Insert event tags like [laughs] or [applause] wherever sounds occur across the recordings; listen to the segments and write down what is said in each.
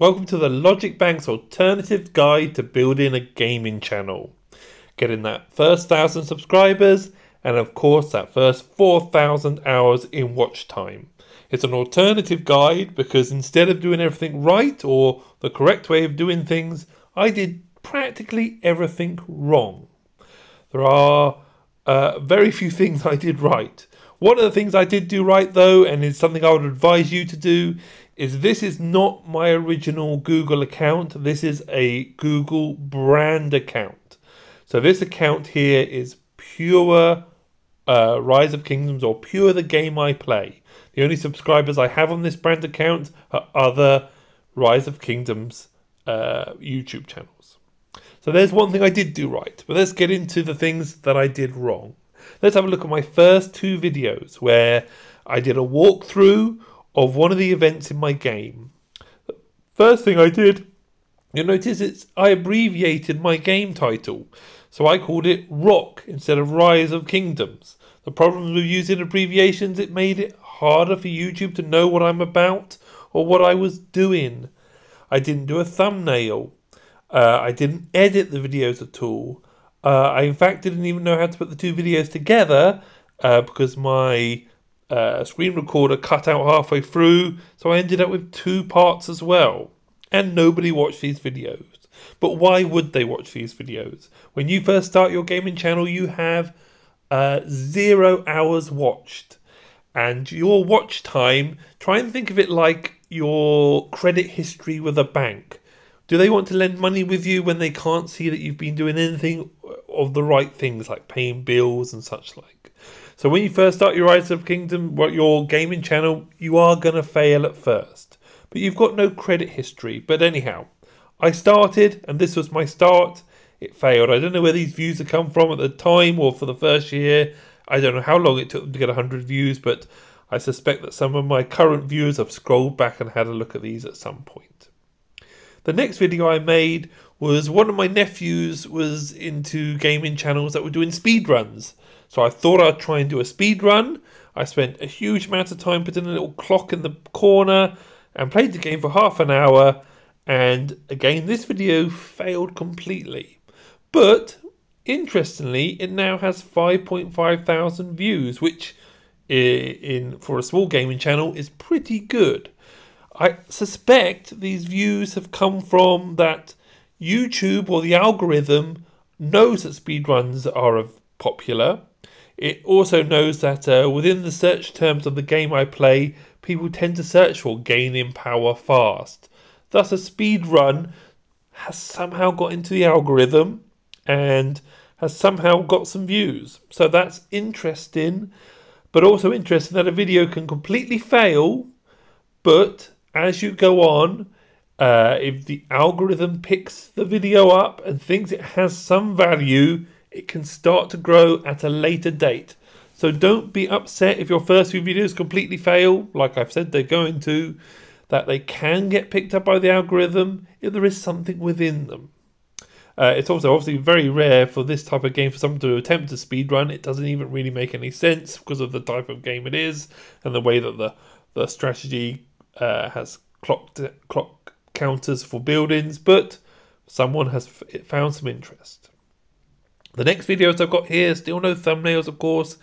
Welcome to the Logic Bank's alternative guide to building a gaming channel. Getting that first thousand subscribers and, of course, that first 4,000 hours in watch time. It's an alternative guide because instead of doing everything right or the correct way of doing things, I did practically everything wrong. There are uh, very few [laughs] things I did right. One of the things I did do right, though, and is something I would advise you to do, is this is not my original Google account. This is a Google brand account. So this account here is pure uh, Rise of Kingdoms or pure the game I play. The only subscribers I have on this brand account are other Rise of Kingdoms uh, YouTube channels. So there's one thing I did do right, but let's get into the things that I did wrong. Let's have a look at my first two videos where I did a walkthrough of one of the events in my game. First thing I did, you'll notice it's I abbreviated my game title. So I called it Rock instead of Rise of Kingdoms. The problem with using abbreviations, it made it harder for YouTube to know what I'm about or what I was doing. I didn't do a thumbnail. Uh, I didn't edit the videos at all. Uh, I in fact didn't even know how to put the two videos together uh, because my uh, screen recorder cut out halfway through, so I ended up with two parts as well. And nobody watched these videos. But why would they watch these videos? When you first start your gaming channel, you have uh, zero hours watched. And your watch time, try and think of it like your credit history with a bank. Do they want to lend money with you when they can't see that you've been doing anything of the right things like paying bills and such like? So when you first start your Rise of Kingdom, what your gaming channel, you are going to fail at first. But you've got no credit history. But anyhow, I started and this was my start. It failed. I don't know where these views have come from at the time or for the first year. I don't know how long it took them to get 100 views, but I suspect that some of my current viewers have scrolled back and had a look at these at some point. The next video I made was one of my nephews was into gaming channels that were doing speed runs. So I thought I'd try and do a speed run. I spent a huge amount of time putting a little clock in the corner and played the game for half an hour. And again, this video failed completely. But interestingly, it now has 5.5 thousand views, which in for a small gaming channel is pretty good. I suspect these views have come from that YouTube or the algorithm knows that speedruns are popular it also knows that uh, within the search terms of the game I play, people tend to search for gaining power fast. Thus, a speed run has somehow got into the algorithm and has somehow got some views. So that's interesting, but also interesting that a video can completely fail, but as you go on, uh, if the algorithm picks the video up and thinks it has some value, it can start to grow at a later date. So don't be upset if your first few videos completely fail, like I've said they're going to, that they can get picked up by the algorithm if there is something within them. Uh, it's also obviously very rare for this type of game for someone to attempt a speed run. It doesn't even really make any sense because of the type of game it is and the way that the the strategy uh, has clocked clock counters for buildings. But someone has found some interest. The next videos I've got here, still no thumbnails of course,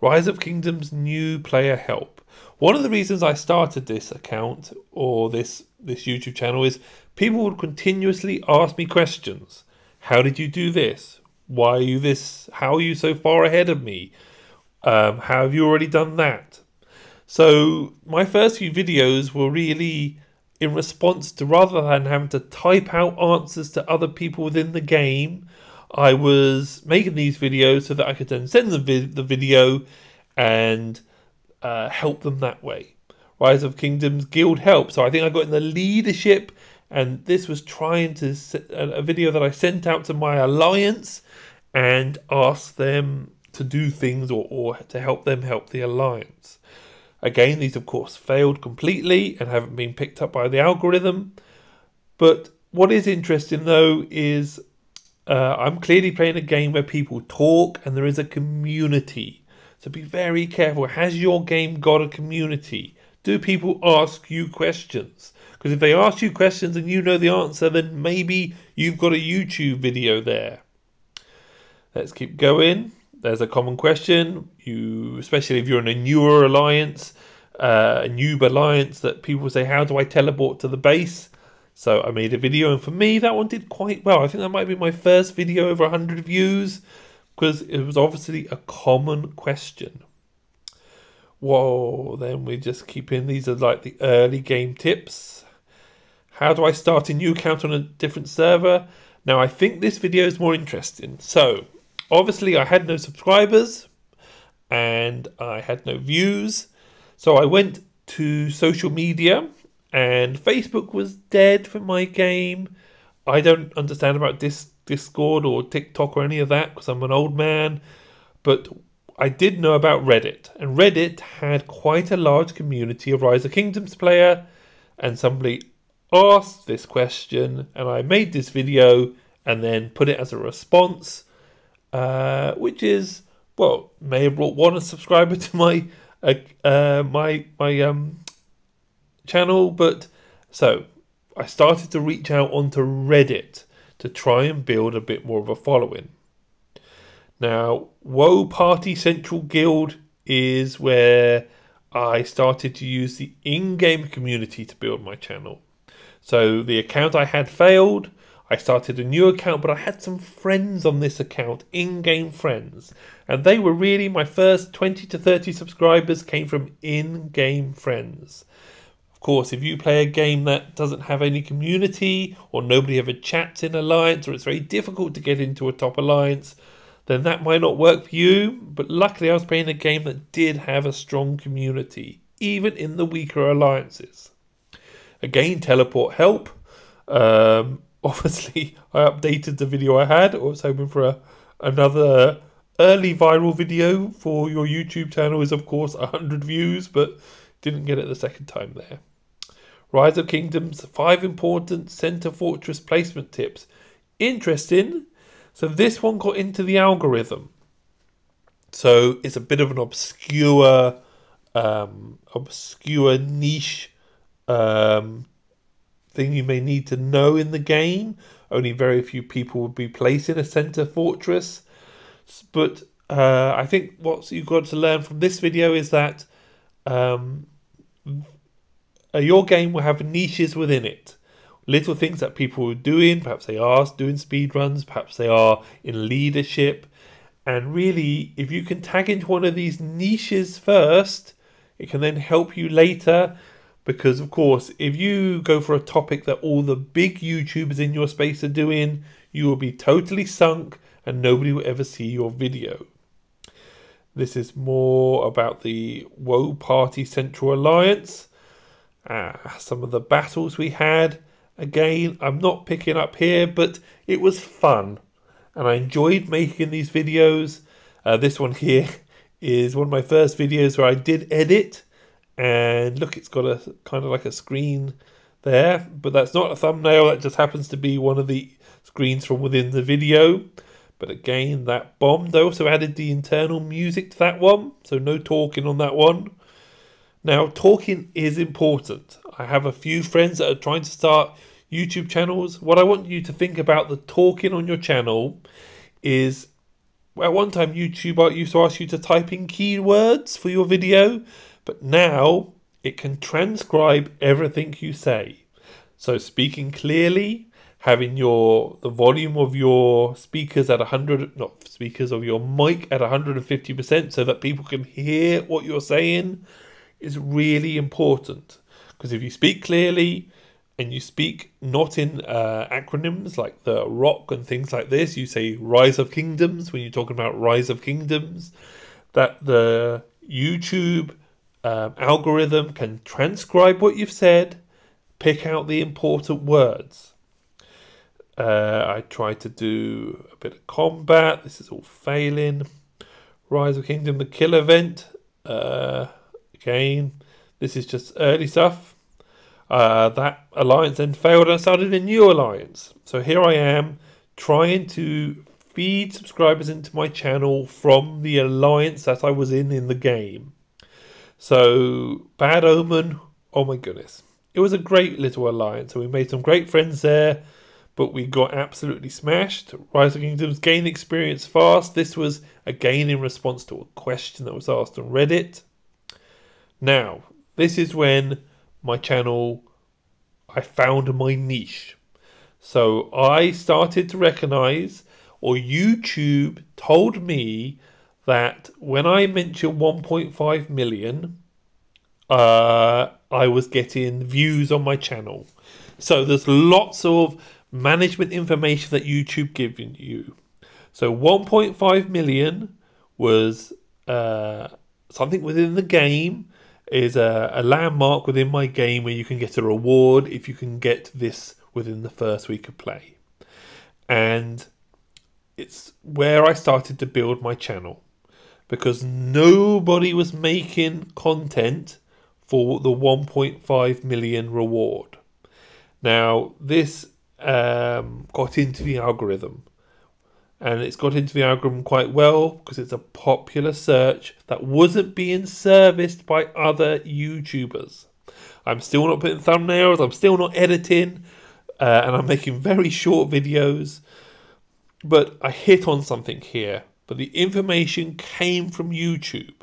Rise of Kingdoms new player help. One of the reasons I started this account or this this YouTube channel is people would continuously ask me questions. How did you do this? Why are you this? How are you so far ahead of me? Um, how have you already done that? So my first few videos were really in response to rather than having to type out answers to other people within the game, I was making these videos so that I could then send them vi- the video and uh, help them that way. Rise of Kingdoms Guild Help. So I think I got in the leadership, and this was trying to a video that I sent out to my alliance and asked them to do things or, or to help them help the alliance. Again, these of course failed completely and haven't been picked up by the algorithm. But what is interesting though is uh, I'm clearly playing a game where people talk and there is a community. So be very careful. Has your game got a community? Do people ask you questions? Because if they ask you questions and you know the answer, then maybe you've got a YouTube video there. Let's keep going. There's a common question. You, especially if you're in a newer alliance, uh, a noob alliance, that people say, "How do I teleport to the base?" So I made a video, and for me, that one did quite well. I think that might be my first video over 100 views because it was obviously a common question. Whoa, then we just keep in. These are like the early game tips. How do I start a new account on a different server? Now, I think this video is more interesting. So, obviously, I had no subscribers and I had no views. So, I went to social media and Facebook was dead for my game. I don't understand about this Discord or TikTok or any of that because I'm an old man. But I did know about Reddit, and Reddit had quite a large community of Rise of Kingdoms player, and somebody asked this question, and I made this video and then put it as a response, uh, which is well may have brought one subscriber to my uh, uh, my my um channel, but so I started to reach out onto Reddit to try and build a bit more of a following. Now, Woe Party Central Guild is where I started to use the in-game community to build my channel. So the account I had failed. I started a new account, but I had some friends on this account, in-game friends, and they were really my first 20 to 30 subscribers came from in-game friends. Of course, if you play a game that doesn't have any community or nobody ever chats in Alliance or it's very difficult to get into a top alliance, then that might not work for you. But luckily, I was playing a game that did have a strong community, even in the weaker alliances. Again, teleport help. Um, [laughs] obviously, I updated the video I had. I was hoping for a, another early viral video for your YouTube channel is, of course, 100 views, but didn't get it the second time there. Rise of Kingdoms, five important center fortress placement tips. Interesting so this one got into the algorithm. So it's a bit of an obscure, um, obscure niche um, thing you may need to know in the game. Only very few people would be placing a center fortress. But uh, I think what you've got to learn from this video is that um, your game will have niches within it little things that people are doing. Perhaps they are doing speed runs, perhaps they are in leadership. And really, if you can tag into one of these niches first, it can then help you later. Because, of course, if you go for a topic that all the big YouTubers in your space are doing, you will be totally sunk and nobody will ever see your video. This is more about the Woe Party Central Alliance. Ah, some of the battles we had Again, I'm not picking up here, but it was fun. And I enjoyed making these videos. Uh, this one here [laughs] is one of my first videos where I did edit. And look, it's got a kind of like a screen there. But that's not a thumbnail. That just happens to be one of the screens from within the video. But again, that bombed. I also added the internal music to that one. So no talking on that one. Now, talking is important. I have a few friends that are trying to start YouTube channels. What I want you to think about the talking on your channel is at one time YouTube used to ask you to type in keywords for your video, but now it can transcribe everything you say. So speaking clearly, having your the volume of your speakers at 100 not speakers of your mic at 150% so that people can hear what you're saying is really important because if you speak clearly and you speak not in uh, acronyms like the rock and things like this, you say Rise of Kingdoms when you're talking about Rise of Kingdoms, that the YouTube um, algorithm can transcribe what you've said, pick out the important words. Uh, I tried to do a bit of combat. This is all failing. Rise of Kingdom, the kill event. Uh, again, this is just early stuff. Uh, that alliance then failed and I started a new alliance. So here I am trying to feed subscribers into my channel from the alliance that I was in in the game. So, Bad Omen, oh my goodness. it was a great little alliance. So we made some great friends there, but we got absolutely smashed. Rise of Kingdoms gain experience fast. This was again in response to a question that was asked on Reddit. Now, this is when my channel I found my niche. So I started to recognize, or YouTube told me that when I mentioned 1.5 million, uh, I was getting views on my channel. So there's lots of management information that YouTube giving you. So 1.5 million was uh, something within the game is a, a landmark within my game where you can get a reward if you can get this within the first week of play. And it's where I started to build my channel because nobody was making content for the 1.5 million reward. Now, this um, got into the algorithm and it's got into the algorithm quite well because it's a popular search that wasn't being serviced by other YouTubers. I'm still not putting thumbnails, I'm still not editing, uh, and I'm making very short videos. But I hit on something here. But the information came from YouTube.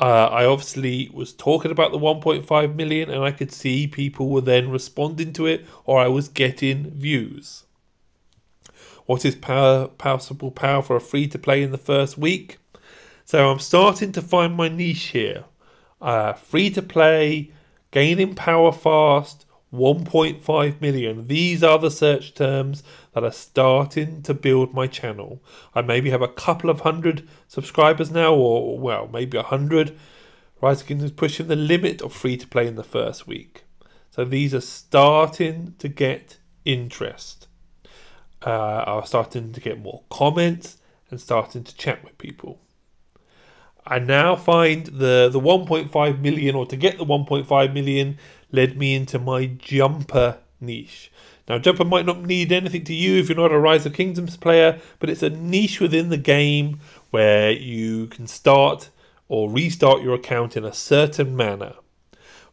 Uh, I obviously was talking about the 1.5 million, and I could see people were then responding to it, or I was getting views. What is power, possible power for a free to play in the first week? So I'm starting to find my niche here. Uh, free to play, gaining power fast, 1.5 million. These are the search terms that are starting to build my channel. I maybe have a couple of hundred subscribers now, or well, maybe a hundred. Rise is pushing the limit of free to play in the first week. So these are starting to get interest. Uh, was starting to get more comments and starting to chat with people. I now find the the 1.5 million, or to get the 1.5 million, led me into my jumper niche. Now, jumper might not need anything to you if you're not a Rise of Kingdoms player, but it's a niche within the game where you can start or restart your account in a certain manner.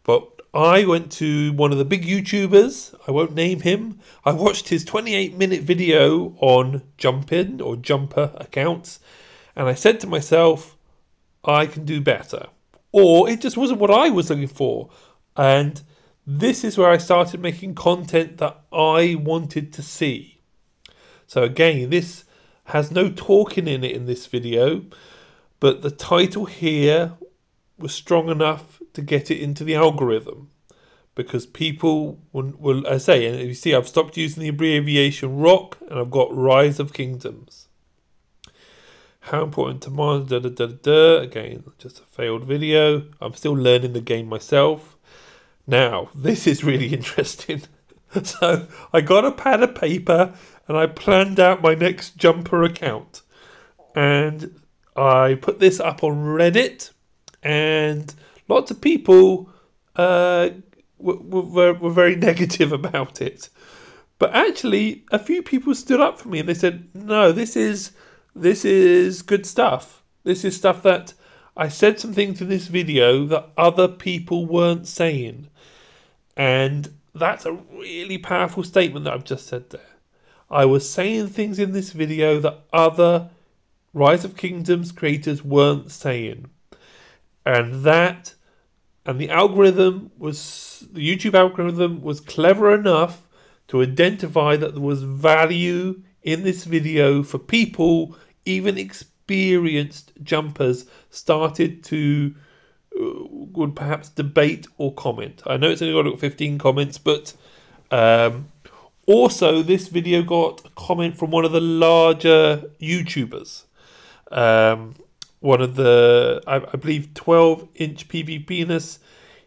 But I went to one of the big YouTubers, I won't name him. I watched his 28 minute video on jumping or jumper accounts, and I said to myself, I can do better. Or it just wasn't what I was looking for. And this is where I started making content that I wanted to see. So again, this has no talking in it in this video, but the title here was strong enough to get it into the algorithm because people will, will I say, and you see, I've stopped using the abbreviation rock and I've got Rise of Kingdoms. How important to mine? Again, just a failed video. I'm still learning the game myself. Now, this is really [laughs] interesting. [laughs] so, I got a pad of paper and I planned out my next jumper account. And I put this up on Reddit, and lots of people uh, were, were, very [laughs] negative about it. But actually, a few people stood up for me and they said, "No, this is this is good stuff. This is stuff that I said some things in this video that other people weren't saying. And that's a really powerful statement that I've just said there. I was saying things in this video that other Rise of Kingdoms creators weren't saying. And that and the algorithm was the YouTube algorithm was clever enough to identify that there was value in this video for people even experienced jumpers started to would perhaps debate or comment. I know it's only got 15 comments, but um, also this video got a comment from one of the larger YouTubers. Um, one of the, I, I believe, 12 inch PvPness.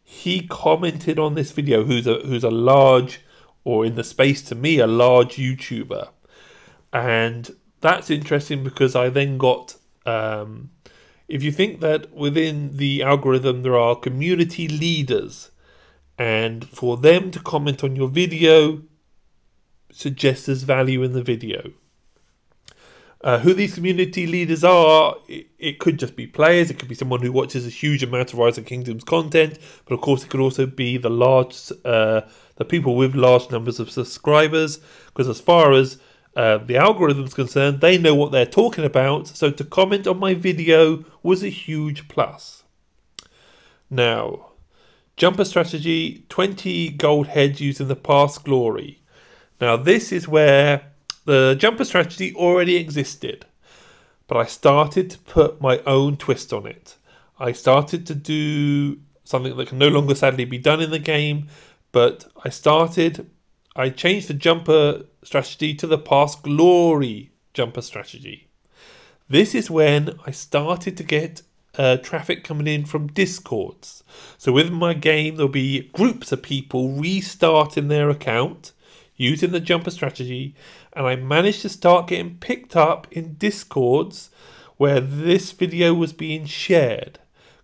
He commented on this video, who's a who's a large, or in the space to me, a large YouTuber, and that's interesting because I then got. Um, if you think that within the algorithm there are community leaders, and for them to comment on your video suggests there's value in the video. Uh, who these community leaders are, it, it, could just be players, it could be someone who watches a huge amount of Rise of Kingdoms content, but of course it could also be the large, uh, the people with large numbers of subscribers, because as far as uh, the algorithm's concerned, they know what they're talking about, so to comment on my video was a huge plus. Now, jumper strategy 20 gold heads using the past glory. Now, this is where the jumper strategy already existed, but I started to put my own twist on it. I started to do something that can no longer sadly be done in the game, but I started, I changed the jumper strategy to the past glory jumper strategy. This is when I started to get uh, traffic coming in from discords. So within my game, there'll be groups of people restarting their account using the jumper strategy, and I managed to start getting picked up in discords where this video was being shared.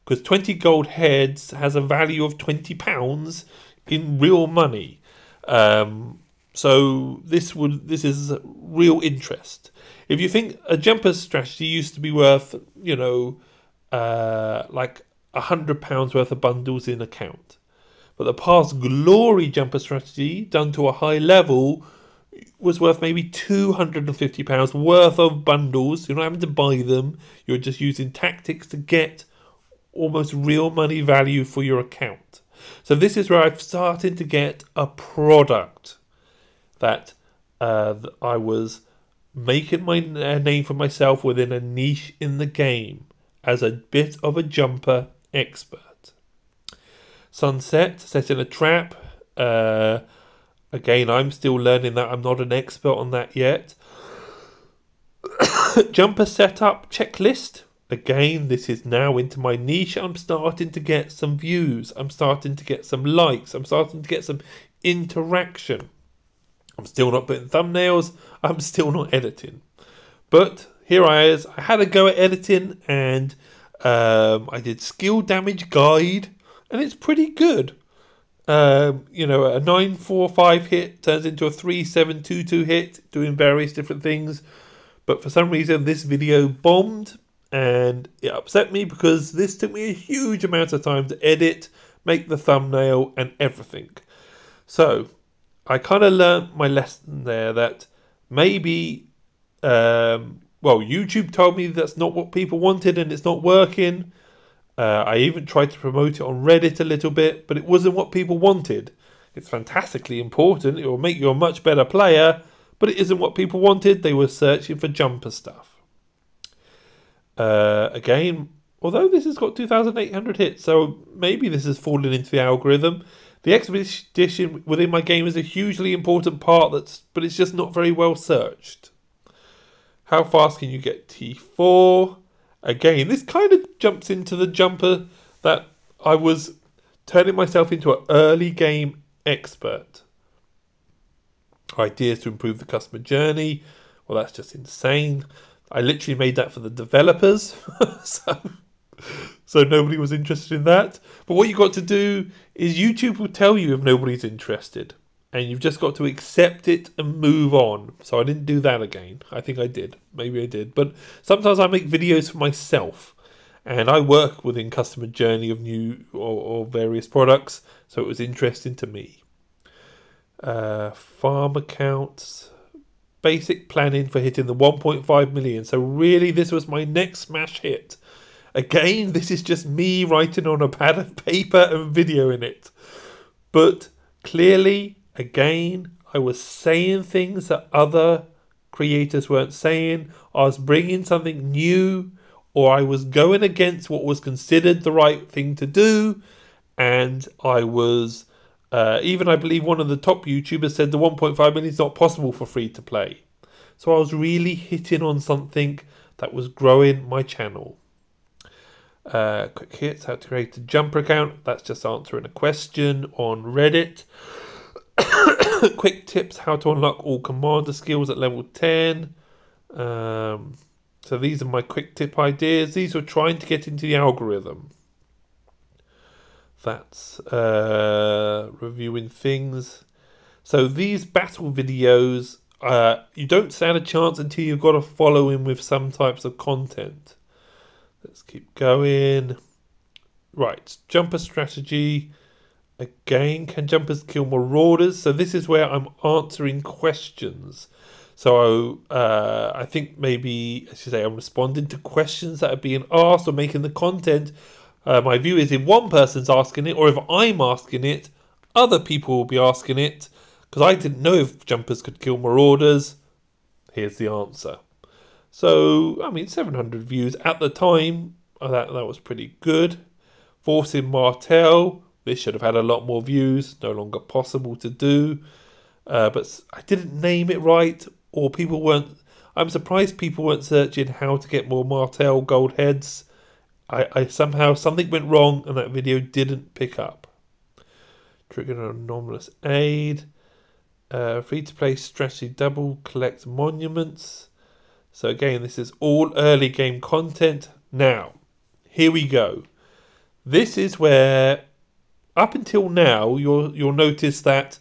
Because 20 gold heads has a value of 20 pounds in real money. Um, so this would this is real interest. If you think a jumper strategy used to be worth, you know, uh, like a hundred pounds worth of bundles in account, but the past glory jumper strategy, done to a high level, was worth maybe £250 worth of bundles. You're not having to buy them, you're just using tactics to get almost real money value for your account. So, this is where I've started to get a product that uh, I was making my uh, name for myself within a niche in the game as a bit of a jumper expert. Sunset, setting a trap. Uh, again, I'm still learning that. I'm not an expert on that yet. [coughs] Jumper setup checklist. Again, this is now into my niche. I'm starting to get some views. I'm starting to get some likes. I'm starting to get some interaction. I'm still not putting thumbnails. I'm still not editing. But here I is. I had a go at editing and um, I did skill damage guide and it's pretty good. Um, you know, a 945 hit turns into a 3722 hit, doing various different things. But for some reason, this video bombed and it upset me because this took me a huge amount of time to edit, make the thumbnail, and everything. So, I kind of learned my lesson there that maybe, um, well, YouTube told me that's not what people wanted and it's not working. Uh, I even tried to promote it on Reddit a little bit, but it wasn't what people wanted. It's fantastically important, it will make you a much better player, but it isn't what people wanted. They were searching for jumper stuff. Uh, again, although this has got 2,800 hits, so maybe this has fallen into the algorithm. The expedition within my game is a hugely important part, that's, but it's just not very well searched. How fast can you get T4? again. This kind of jumps into the jumper that I was turning myself into an early game expert. Ideas to improve the customer journey. Well, that's just insane. I literally made that for the developers. [laughs] so, so nobody was interested in that. But what you got to do is YouTube will tell you if nobody's interested and you've just got to accept it and move on. So I didn't do that again. I think I did. Maybe I did. But sometimes I make videos for myself and I work within customer journey of new or, or various products. So it was interesting to me. Uh, farm accounts, basic planning for hitting the 1.5 million. So really, this was my next smash hit. Again, this is just me writing on a pad of paper and video in it. But clearly, Again, I was saying things that other creators weren't saying. I was bringing something new, or I was going against what was considered the right thing to do. And I was, uh, even I believe one of the top YouTubers said the 1.5 million is not possible for free to play. So I was really hitting on something that was growing my channel. Uh, quick hits, how to create a jumper account. That's just answering a question on Reddit. [coughs] quick tips how to unlock all commander skills at level 10. Um, so these are my quick tip ideas. These are trying to get into the algorithm. That's uh, reviewing things. So these battle videos uh, you don't stand a chance until you've got to follow him with some types of content. Let's keep going. Right, jumper strategy. Again, can jumpers kill marauders? So this is where I'm answering questions. So uh, I think maybe, as you say, I'm responding to questions that are being asked or making the content. Uh, my view is if one person's asking it, or if I'm asking it, other people will be asking it. Because I didn't know if jumpers could kill marauders. Here's the answer. So, I mean, 700 views at the time, uh, that, that was pretty good. Forcing Martel, this should have had a lot more views, no longer possible to do. Uh, but I didn't name it right, or people weren't. I'm surprised people weren't searching how to get more Martel gold heads. I, I somehow something went wrong and that video didn't pick up. Trigger an anomalous aid. Uh, free to play strategy double collect monuments. So again, this is all early game content. Now, here we go. This is where, up until now, you'll you'll notice that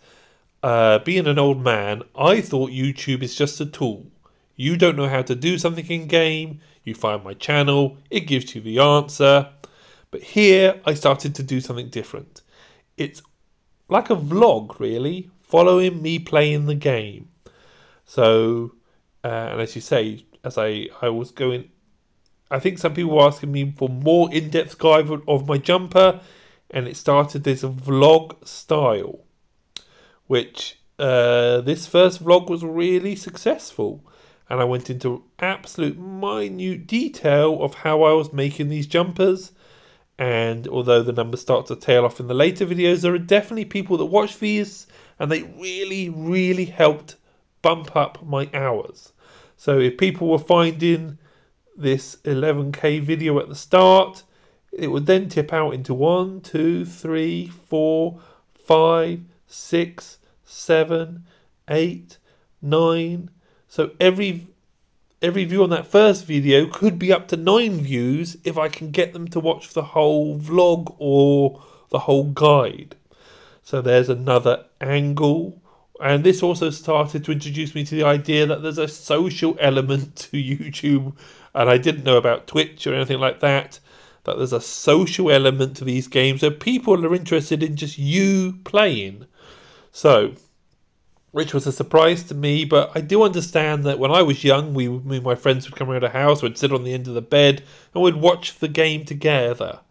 uh, being an old man, I thought YouTube is just a tool. You don't know how to do something in game. You find my channel, it gives you the answer. But here, I started to do something different. It's like a vlog, really, following me playing the game. So, uh, and as you say, as I, I was going I think some people were asking me for more in-depth guide of my jumper, and it started this vlog style, which uh, this first vlog was really successful, and I went into absolute minute detail of how I was making these jumpers. And although the numbers start to tail off in the later videos, there are definitely people that watch these, and they really, really helped bump up my hours. So if people were finding this 11k video at the start. It would then tip out into 1, 2, 3, 4, 5, 6, 7, 8, 9. So every every view on that first video could be up to 9 views if I can get them to watch the whole vlog or the whole guide. So there's another angle. And this also started to introduce me to the idea that there's a social element [laughs] to YouTube and I didn't know about Twitch or anything like that. That there's a social element to these games, so people are interested in just you playing. So, which was a surprise to me, but I do understand that when I was young, we, me and my friends would come around the house, we'd sit on the end of the bed, and we'd watch the game together.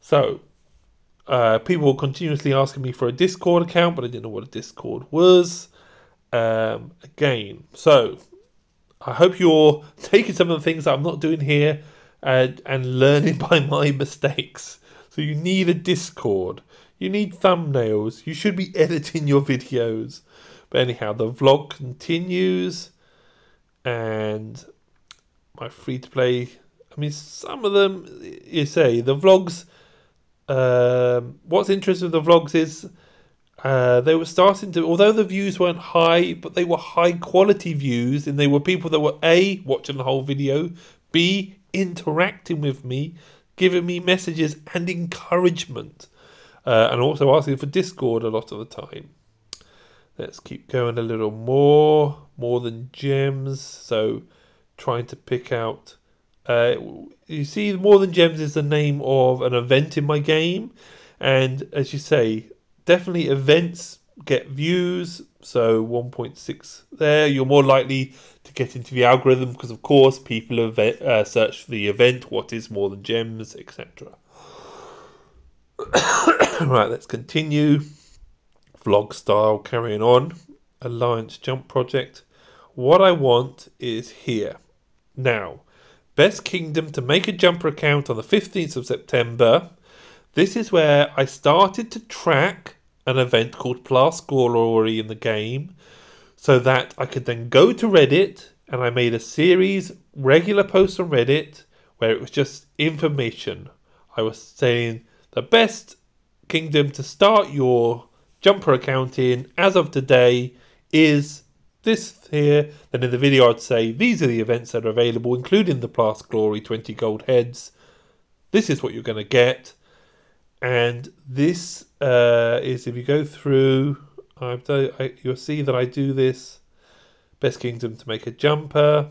So, uh, people were continuously asking me for a Discord account, but I didn't know what a Discord was. Um, again, so I hope you're [laughs] taking some of the things that I'm not doing here and, and learning [laughs] by my mistakes. So you need a Discord. You need thumbnails. You should be [laughs] editing your videos. But anyhow, the vlog continues. And my free to play. I mean, some of them, you say, the vlogs. Um, what's interesting with the vlogs is uh, they were starting to, although the views weren't high, but they were high quality views, and they were people that were A, watching the whole video, B, interacting with me, giving me messages and encouragement, uh, and also asking for Discord a lot of the time. Let's keep going a little more, more than gems. So, trying to pick out. Uh, you see, more than gems is the name of an event in my game, and as you say, definitely events get views, so 1.6 there. You're more likely to get into the algorithm because, of course, people have uh, search for the event, what is more than gems, etc. [coughs] right, let's continue. Vlog style, carrying on. Alliance Jump Project. What I want is here. Now, Best Kingdom to make a jumper account on the 15th of September. This is where I started to track an event called Past Glory in the game so that I could then go to Reddit and I made a series, regular posts on Reddit, where it was just information. I was saying the best kingdom to start your jumper account in as of today is this here. Then in the video, I'd say these are the events that are available, including the Past Glory 20 gold heads. This is what you're going to get. And this uh, is if you go through, I've done, I, you'll see that I do this Best Kingdom to make a jumper.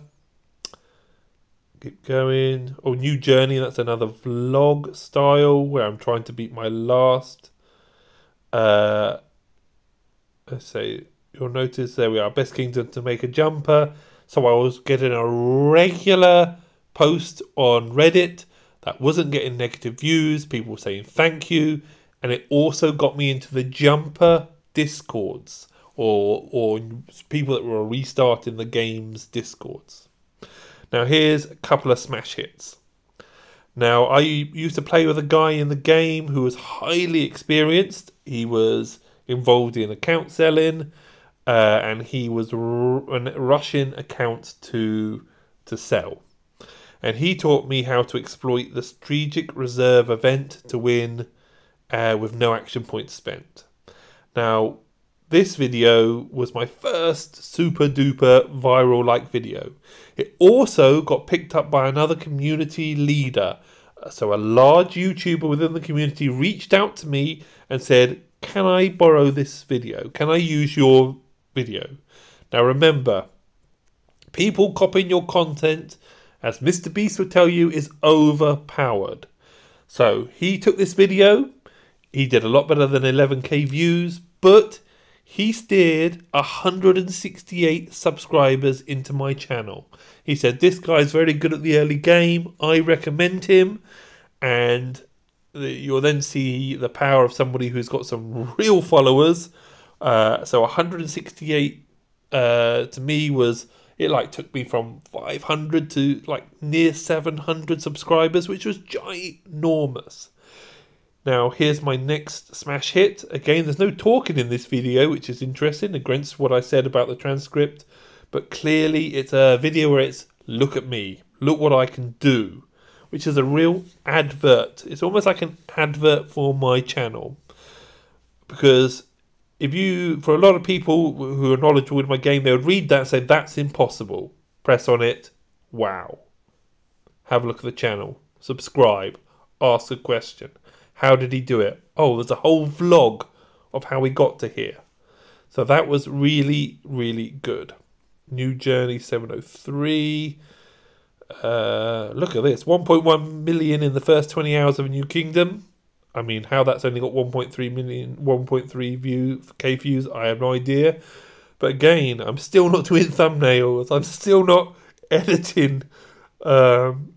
Keep going. Oh, New Journey, that's another vlog style where I'm trying to beat my last. Uh, Uh, let's say, you'll notice there we are. Best Kingdom to make a jumper. So I was getting a regular post on Reddit that wasn't getting negative views, people saying thank you, and it also got me into the jumper discords or or people that were restarting the game's discords. Now here's a couple of smash hits. Now I used to play with a guy in the game who was highly experienced. He was involved in account selling, uh, and he was r- rushing accounts to to sell. And he taught me how to exploit the strategic reserve event to win uh, with no action points spent. Now, this video was my first super duper viral like video. It also got picked up by another community leader. So, a large YouTuber within the community reached out to me and said, Can I borrow this video? Can I use your video? Now, remember, people copying your content, as Mr. Beast would tell you, is overpowered. So, he took this video, he did a lot better than 11k views, but he steered 168 subscribers into my channel. He said, This guy's very good at the early game. I recommend him. And you'll then see the power of somebody who's got some real followers. Uh, so 168 uh, to me was it like took me from 500 to like near 700 subscribers, which was ginormous. Now, here's my next smash hit. Again, there's no talking in this video, which is interesting against what I said about the transcript. But clearly, it's a video where it's look at me, look what I can do, which is a real advert. It's almost like an advert for my channel. Because if you, for a lot of people who are knowledgeable in my game, they would read that and say, that's impossible. Press on it. Wow. Have a look at the channel. Subscribe. Ask a question. How did he do it? Oh, there's a whole vlog of how he got to here. So that was really, really good. New Journey 703. Uh, look at this 1.1 million in the first 20 hours of a New Kingdom. I mean, how that's only got 1.3 million, 1.3 view K views, I have no idea. But again, I'm still not doing thumbnails. I'm still not editing. Um,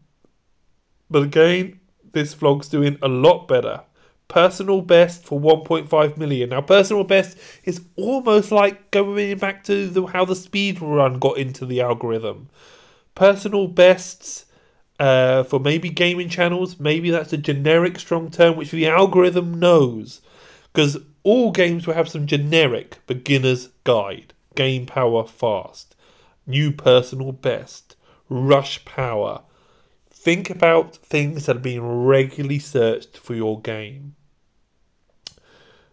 but again, this vlog's doing a lot better. Personal best for 1.5 million. Now, personal best is almost like going back to the, how the speed run got into the algorithm. Personal bests uh, for maybe gaming channels, maybe that's a generic strong term which the algorithm knows. Because all games will have some generic beginner's guide, game power fast, new personal best, rush power, Think about things that are being regularly searched for your game.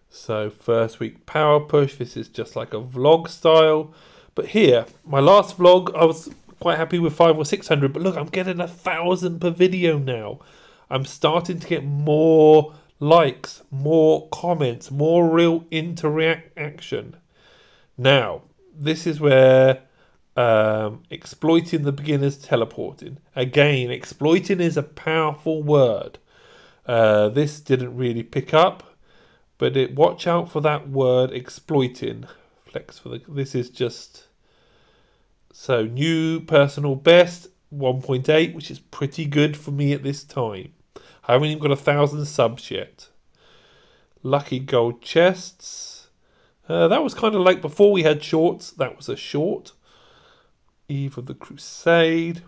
So, first week power push, this is just like a vlog style. But here, my last vlog, I was quite happy with five or six hundred, but look, I'm getting a thousand per video now. I'm starting to get more likes, more comments, more real interaction. Now, this is where um, exploiting the beginner's teleporting. Again, exploiting is a powerful word. Uh, this didn't really pick up, but it watch out for that word exploiting. Flex for the. This is just so new personal best 1.8, which is pretty good for me at this time. I haven't even got a thousand subs yet. Lucky gold chests. Uh, that was kind of like before we had shorts. That was a short. Eve of the Crusade.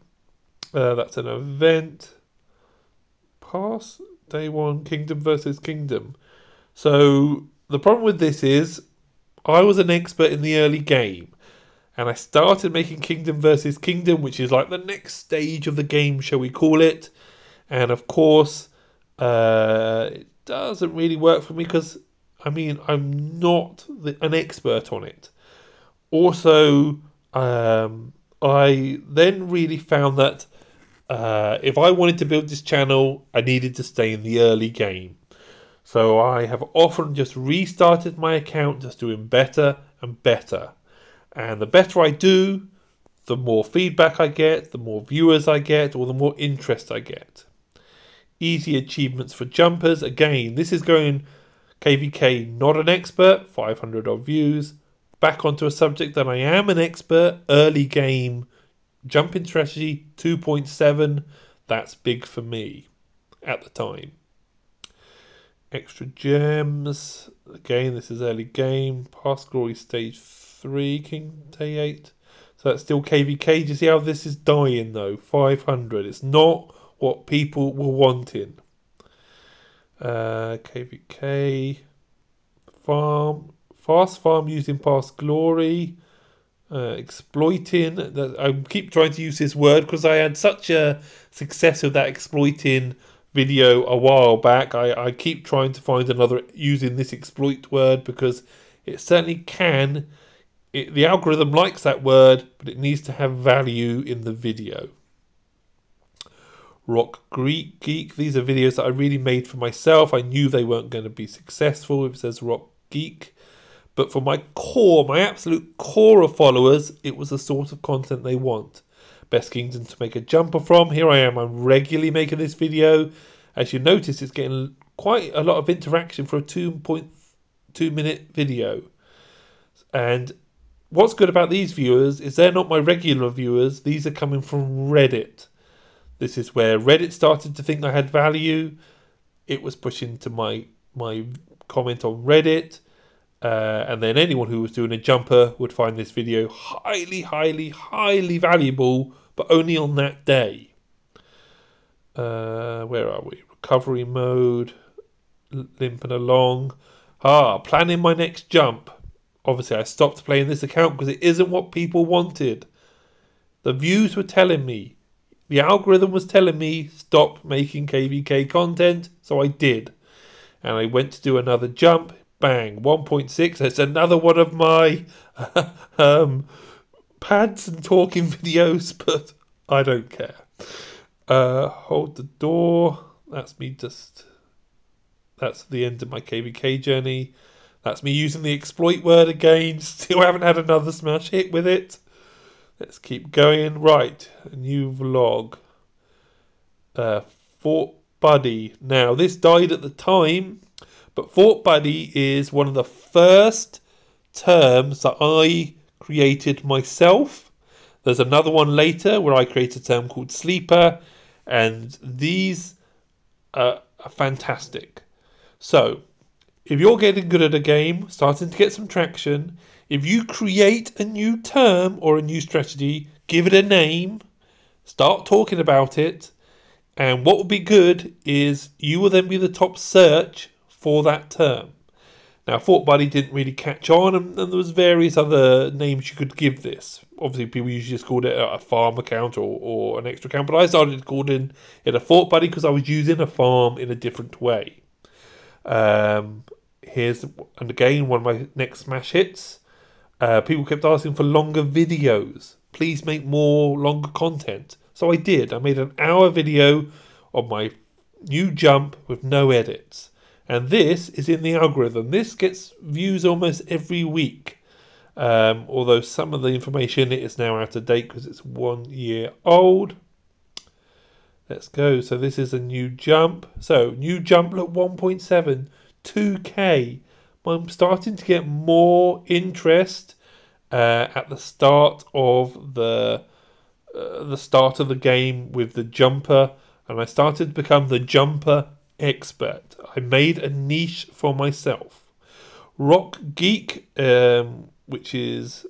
Uh, that's an event. Pass day one, Kingdom versus Kingdom. So the problem with this is, I was an expert in the early game, and I started making Kingdom versus Kingdom, which is like the next stage of the game, shall we call it? And of course, uh, it doesn't really work for me because I mean I'm not the, an expert on it. Also, um, I then really found that uh, if I wanted to build this channel, I needed to stay in the early game. So I have often just restarted my account, just doing better and better. And the better I do, the more feedback I get, the more viewers I get, or the more interest I get. Easy achievements for jumpers. Again, this is going KVK, not an expert, 500 odd views. Back onto a subject that I am an expert, early game jumping strategy 2.7. That's big for me at the time. Extra gems. Again, this is early game. Past Glory Stage 3, King Day 8. So that's still KVK. Do you see how this is dying though? 500. It's not what people were wanting. Uh, KVK. Farm. Fast farm using past glory. Uh, exploiting. I keep trying to use this word because I had such a success with that exploiting video a while back. I, I keep trying to find another using this exploit word because it certainly can. It, the algorithm likes that word, but it needs to have value in the video. Rock Greek Geek. These are videos that I really made for myself. I knew they weren't going to be successful. It says Rock Geek. But for my core, my absolute core of followers, it was the sort of content they want. Best Kingdom to make a jumper from. Here I am. I'm regularly making this video. As you notice, it's getting quite a lot of interaction for a 2.2 minute video. And what's good about these viewers is they're not my regular viewers. These are coming from Reddit. This is where Reddit started to think I had value. It was pushing to my my comment on Reddit. Uh, and then anyone who was doing a jumper would find this video highly, highly, highly valuable, but only on that day. Uh, where are we? Recovery mode, limping along. Ah, planning my next jump. Obviously, I stopped playing this account because it isn't what people wanted. The views were telling me, the algorithm was telling me stop making KVK content, so I did. And I went to do another jump. Bang. 1.6 that's another one of my [laughs] um, pads and talking [laughs] videos but i don't care. Uh, hold the door. That's me just that's the end of my kvk journey that's me using the exploit word again [laughs] still haven't had another smash hit with it let's keep going right a new vlog uh, fort buddy now this died at the time but Fort Buddy is one of the first terms that I created myself. There's another one later where I created a term called sleeper, and these are fantastic. So, if you're getting good at a game, starting to get some traction, if you create a new term or a new strategy, give it a name, start talking about it, and what will be good is you will then be the top search for that term. Now, Fort Buddy didn't really catch on, and, and, there was various other names you could give this. Obviously, people usually just called it a farm account or, or an extra account, but I started calling it a Fort Buddy because I was using a farm in a different way. Um, here's and again one of my next smash hits. Uh, people kept asking for longer videos. Please make more longer content. So I did. I made an hour video of my new jump with no edits. And this is in the algorithm. This gets views almost every week. Um, although some of the information is now out of date because it's one year old. Let's go. So this is a new jump. So new jump at 1.7, 2k. I'm starting to get more interest uh, at the start of the uh, the start of the game with the jumper, and I started to become the jumper expert. I made a niche for myself. Rock Geek, um, which is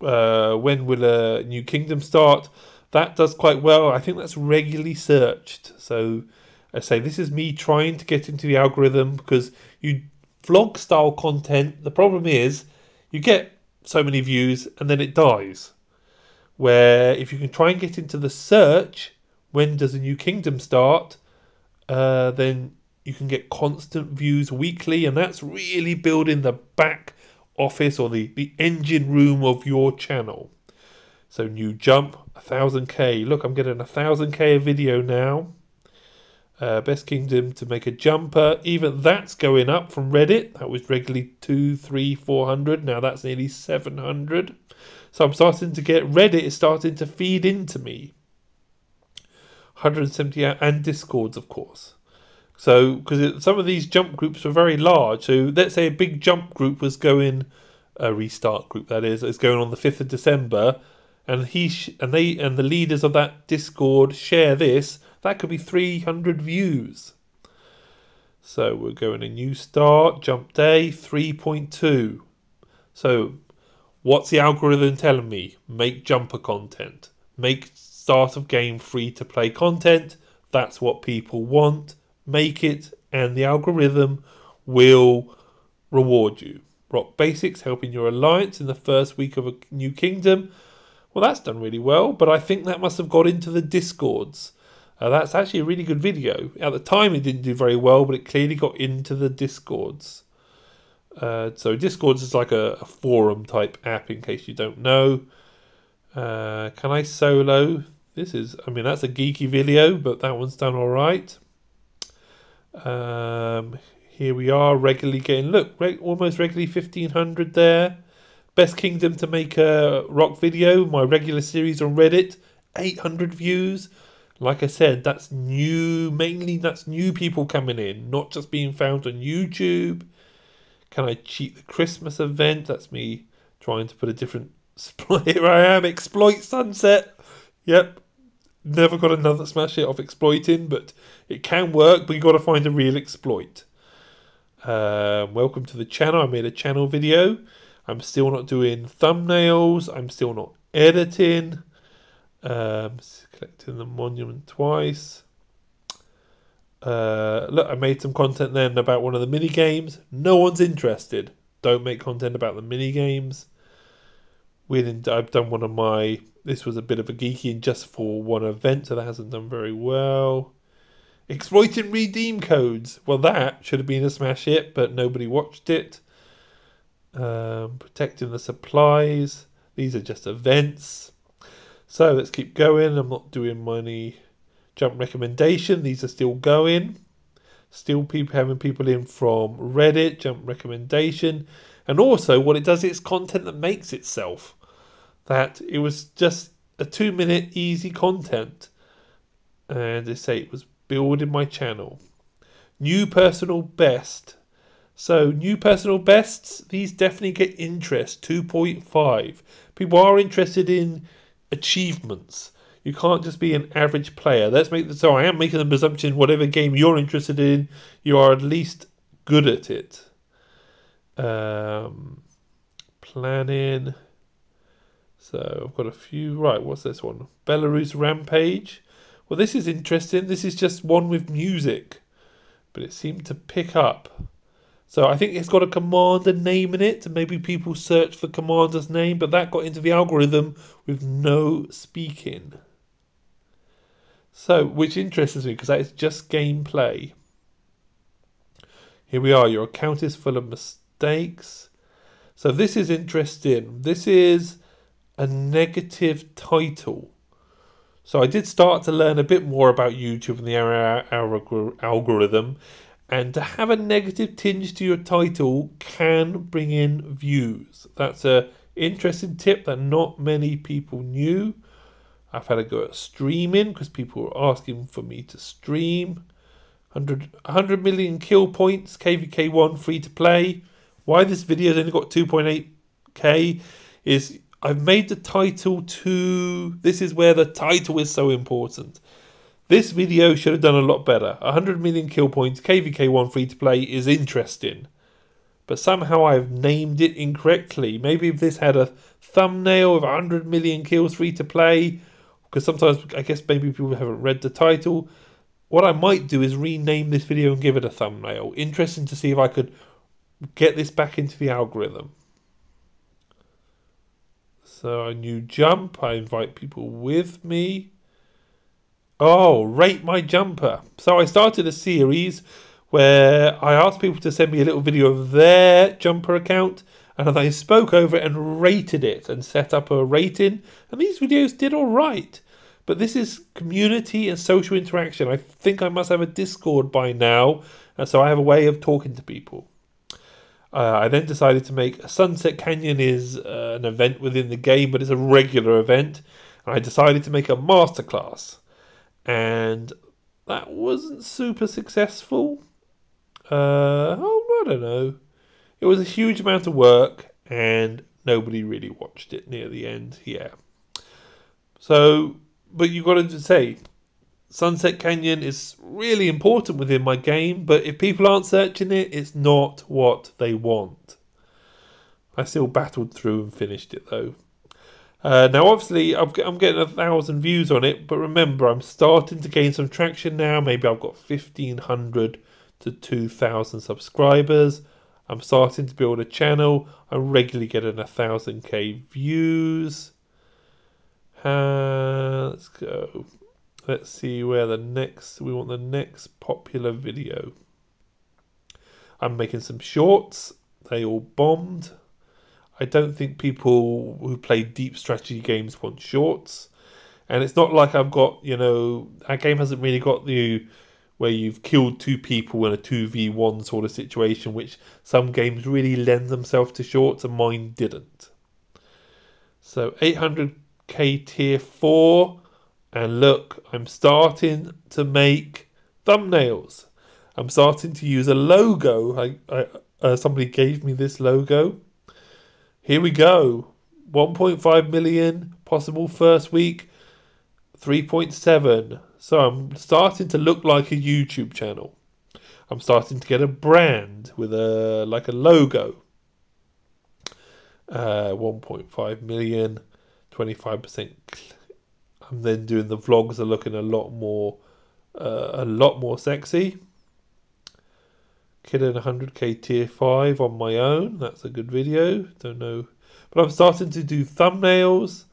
uh, when will a new kingdom start? That does quite well. I think that's regularly searched. So I say this is me trying to get into the algorithm because you vlog style content. The problem is you get so many views and then it dies. Where if you can try and get into the search, when does a new kingdom start? uh, then you can get constant views weekly, and that's really building the back office or the, the engine room of your channel. So new jump, 1000k. Look, I'm getting 1000k a video now. Uh, Best Kingdom to make a jumper. Even that's going up from Reddit. That was regularly two, three, four hundred. Now that's nearly seven hundred. So I'm starting to get Reddit is starting to feed into me. 170 and Discords, of course. So because some of these jump groups were very large. So let's say a big jump group was going, a restart group that is, is going on the 5th of December, and he and they and the leaders of that Discord share this that could be 300 views. So we're going a new start, jump day 3.2. So what's the algorithm telling me? Make jumper content. Make start of game free to play content. That's what people want. Make it, and the algorithm will reward you. Rock Basics helping your alliance in the first week of a new kingdom. Well, that's done really well, but I think that must have got into the discords. Uh, that's actually a really good video. At the time, it didn't do very well, but it clearly got into the discords. Uh, so discords is like a, a, forum type app, in case you don't know. Uh, can I solo? This is, I mean, that's a geeky video, but that one's done all right. Um, here we are, regularly getting look, almost regularly fifteen hundred there. Best Kingdom to make a rock video, my regular series on Reddit, eight hundred views. Like I said, that's new, mainly that's new people coming in, not just being found on YouTube. Can I cheat the Christmas event? That's me trying to put a different. [laughs] Here I am, exploit sunset. Yep, never got another smash hit off exploiting, but it can work. But you got to find a real exploit. Um, welcome to the channel. I made a channel video. I'm still not doing thumbnails. I'm still not editing. Um, collecting the monument twice. Uh, look, I made some content then about one of the mini games. No one's interested. Don't make content about the mini games. I've done one of my. This was a bit of a geeky and just for one event, so that hasn't done very well. Exploiting redeem codes. Well, that should have been a smash hit, but nobody watched it. Um, protecting the supplies. These are just events. So let's keep going. I'm not doing money jump recommendation. These are still going. Still people having people in from Reddit, jump recommendation. And also what it does, it's content that makes itself. That it was just a two minute easy content. And they say it was building my channel. New personal best. So new personal bests, these definitely get interest. 2.5. People are interested in achievements. You can't just be an average player. Let's make the, so I am making the presumption whatever game you're interested in, you are at least good at it. Um, planning. So I've got a few. Right, what's this one? Belisarius Rampage. Well, this is interesting. This is just one with music, but it seemed to pick up. So I think it's got a commander name in it, and maybe people search for commander's name, but that got into the algorithm with no speaking. So, which interests me because that is just gameplay. Here we are. Your account is full of mistakes. So this is interesting. This is a negative title. So I did start to learn a bit more about YouTube and the algorithm, and to have a negative tinge to your title can bring in views. That's a interesting tip that not many people knew. I've had a go at streaming because people were asking for me to stream. 100, 100 million kill points, KVK1 free to play. Why this video has only got 2.8k is I've made the title too. This is where the title is so important. This video should have done a lot better. 100 million kill points, KVK1 free to play is interesting. But somehow I've named it incorrectly. Maybe if this had a thumbnail of 100 million kills free to play, because sometimes I guess maybe people haven't read the title. What I might do is rename this video and give it a thumbnail. Interesting to see if I could get this back into the algorithm. So a new jump, I invite people with me. Oh, rate my jumper. So I started a series where I asked people to send me a little video of their jumper account and I spoke over it and rated it and set up a rating. And these videos did all right. But this is community and social interaction. I think I must have a Discord by now, and so I have a way of talking to people. Uh, I then decided to make Sunset Canyon is uh, an event within the game, but it's a regular event. I decided to make a masterclass, and that wasn't super successful. Uh, oh, I don't know. It was a huge amount of work, and nobody really watched it near the end. Yeah. So, but you've got to say, Sunset Canyon is really important within my game, but if people aren't searching it, it's not what they want. I still battled through and finished it though. Uh, now, obviously, I'm, getting a thousand views on it, but remember, I'm starting to gain some traction now. Maybe I've got 1500 to 2000 subscribers. I'm starting to build a channel. I'm regularly getting a thousand k views. Uh, let's go. Let's see where the next. We want the next popular video. I'm making some shorts. They all bombed. I don't think people who play deep strategy games want shorts. And it's not like I've got, you know, our game hasn't really got the where you've killed two people in a 2v1 sort of situation, which some games really lend themselves to shorts, and mine didn't. So 800k tier 4, and look, I'm starting to make thumbnails. I'm starting to use a logo. I, I uh, somebody gave me this logo. Here we go. 1.5 million possible first week. 3.7. So I'm starting to look like a YouTube channel. I'm starting to get a brand with a like a logo. Uh, 1.5 million, 25%. I'm then doing the vlogs are looking a lot more, uh, a lot more sexy. Killing 100k tier 5 on my own. That's a good video. Don't know. But I'm starting to do thumbnails.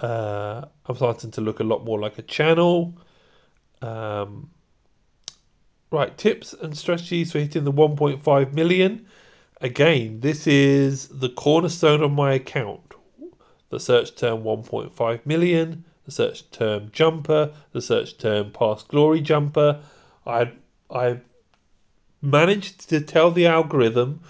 Uh, I'm starting to look a lot more like a channel. Um, right, tips and strategies for hitting the 1.5 million. Again, this is the cornerstone of my account. The search term 1.5 million, the search term jumper, the search term past glory jumper. I I managed to tell the algorithm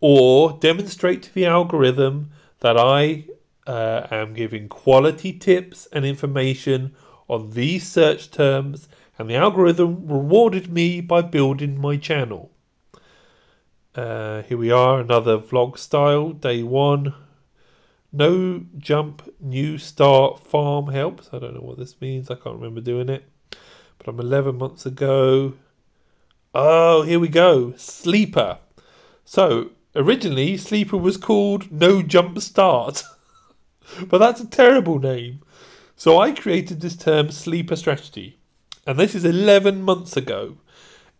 or demonstrate to the algorithm that I uh, am giving quality tips and information on these search terms, and the algorithm rewarded me by building my channel. Uh, here we are, another vlog style, day one. No jump, new start, farm helps. I don't know what this means. I can't remember doing it. But I'm 11 months ago. Oh, here we go. Sleeper. So, originally, Sleeper was called No Jump Start. [laughs] but that's a terrible name. So I created this term sleeper strategy, and this is 11 months ago.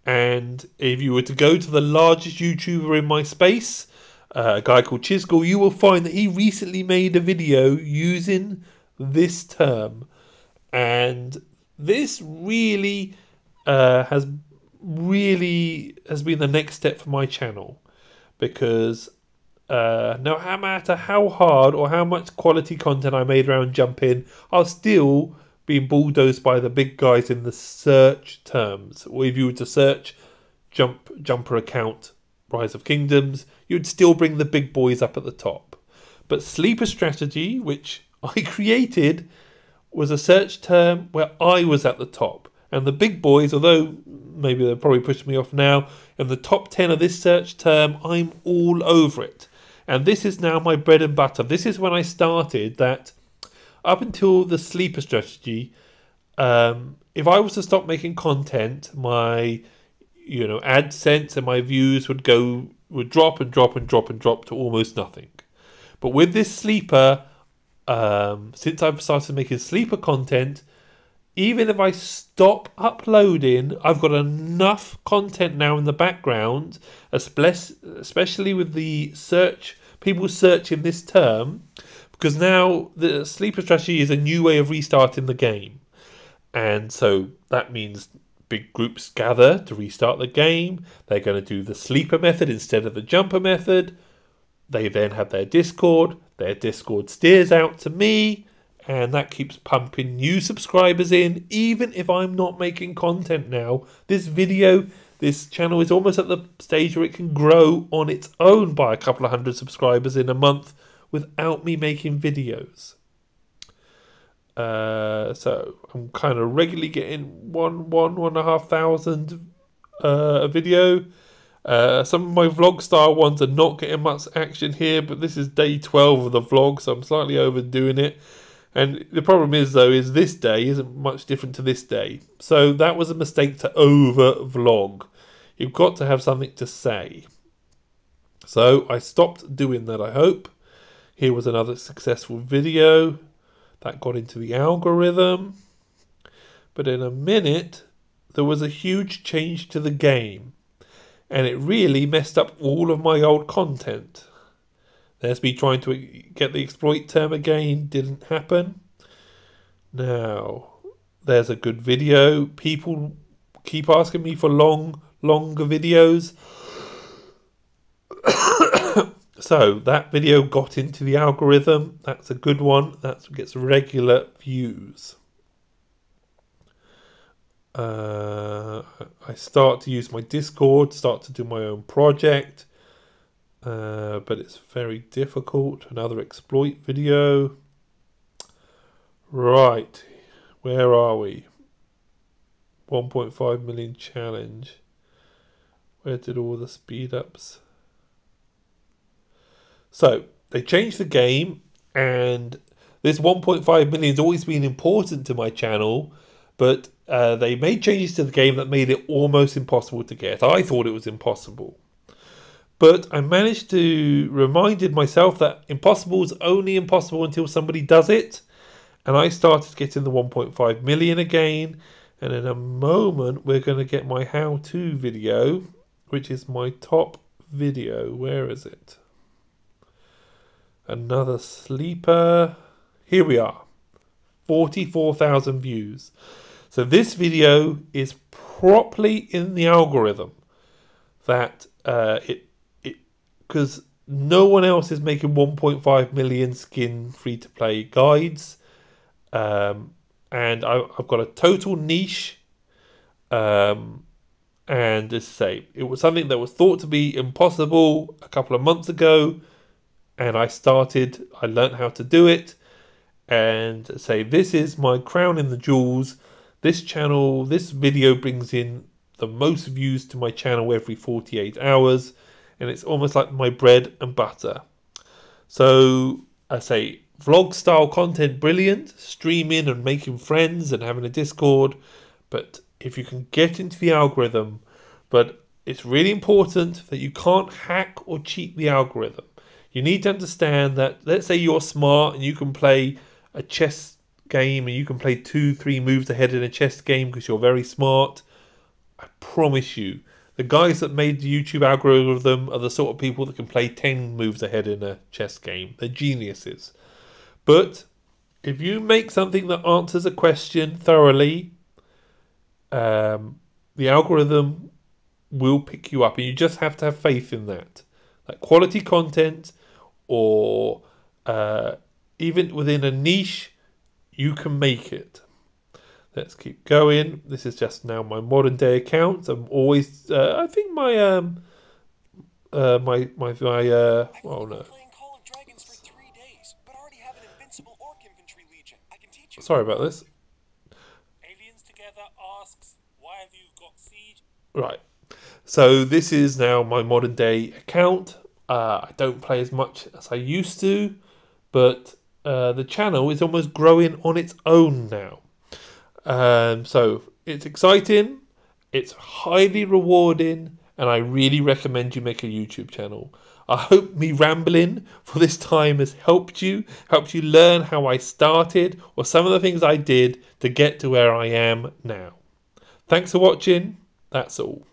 And if you were to go to the largest YouTuber in my space, uh, a guy called ChisGule, you will find that he recently made a video using this term. And this really uh, has really has been the next step for my channel because uh, no matter how hard or how much quality content I made around jumping, I'll still be bulldozed by the big guys in the search terms. If you were to search jump jumper account Rise of Kingdoms, you'd still bring the big boys up at the top. But sleeper strategy, which [laughs] I created, was a search term where I was at the top. And the big boys, although maybe they're probably pushing me off now, in the top 10 of this search term, I'm all over it. And this is now my bread and butter. This is when I started that up until the sleeper strategy, um, if I was to stop making content, my you know AdSense and my views would go would drop and drop and drop and drop to almost nothing. But with this sleeper, um, since I've started making sleeper content, even if I stop uploading, I've got enough content now in the background, especially with the search, people searching this term, because now the sleeper strategy is a new way of restarting the game. And so that means big groups gather to restart the game. They're going to do the sleeper method instead of the jumper method. They then have their Discord. Their Discord steers out to me and that keeps pumping new subscribers in, even if I'm not making content now. This video, this channel is almost at the stage where it can grow on its own by a couple of hundred subscribers in a month without me making videos. Uh, so I'm kind of regularly getting one, one, one and a half thousand uh, a video. Uh, some of my vlog style ones are not getting much action here, but this is day 12 of the vlog, so I'm slightly overdoing it. And the problem is, though, is this day isn't much different to this day. So that was a mistake to over vlog. You've got to have something to say. So I stopped doing that, I hope. Here was another successful video that got into the algorithm. But in a minute, there was a huge change to the game and it really messed up all of my old content. There's me trying to get the exploit term again, didn't happen. Now, there's a good video. People keep asking me for long, longer videos. [coughs] so that video got into the algorithm. That's a good one. That gets regular views. Uh, I start to use my Discord, start to do my own project, uh, but it's very difficult. Another exploit video. Right, where are we? 1.5 million challenge. Where did all the speed ups? So they changed the game, and this 1.5 million has always been important to my channel, but uh, they made changes to the game that made it almost impossible to get. I thought it was impossible. But I managed to reminded myself that impossible is only impossible until somebody does it. And I started getting the 1.5 million again. And in a moment, we're going to get my how-to video, which is my top video. Where is it? Another sleeper. Here we are. 44,000 views. So this video is properly in the algorithm that uh, it because no one else is making 1.5 million skin free to play guides, um, and I, have got a total niche. Um, and as say, it was something that was thought to be impossible a couple of months ago, and I started. I learned how to do it, and say this is my crown in the jewels this channel, this video brings in the most views to my channel every 48 hours, and it's almost like my bread and butter. So I say vlog style content brilliant, streaming and making friends and having a Discord, but if you can get into the algorithm, but it's really important that you can't hack or cheat the algorithm. You need to understand that let's say you're smart and you can play a chess game and you can play two, three moves ahead in a chess game because you're very smart, I promise you, the guys that made the YouTube algorithm are the sort of people that can play 10 moves ahead in a chess game. They're geniuses. But if you make something that answers a question thoroughly, um, the algorithm will pick you up, and you just have to have faith in that. Like quality content, or uh, even within a niche, you can make it. Let's keep going. This is just now my modern day account. I'm always, uh, I think my, um, uh, my, my, my, uh, oh no. Sorry about this. Aliens Together asks, why have you got siege? Right. So this is now my modern day account. Uh, I don't play as much as I used to, but uh, the channel is almost growing on its own now. Um, so it's exciting, it's highly rewarding, and I really recommend you make a YouTube channel. I hope me rambling for this time has helped you, helped you learn how I started or some of the things I did to get to where I am now. Thanks for watching. That's all.